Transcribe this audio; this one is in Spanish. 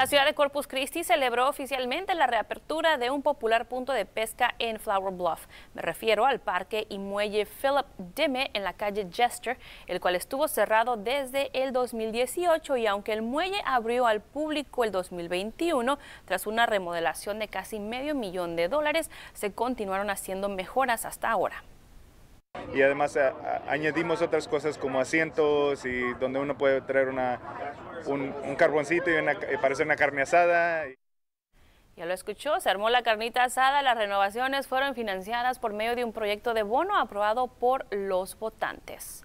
La ciudad de Corpus Christi celebró oficialmente la reapertura de un popular punto de pesca en Flower Bluff. Me refiero al parque y muelle Philip Dimme en la calle Jester, el cual estuvo cerrado desde el 2018 y aunque el muelle abrió al público el 2021, tras una remodelación de casi medio millón de dólares, se continuaron haciendo mejoras hasta ahora y además añadimos otras cosas como asientos y donde uno puede traer una, un, carboncito y, una, y una carne asada. Ya lo escuchó, se armó la carnita asada, las renovaciones fueron financiadas por medio de un proyecto de bono aprobado por los votantes.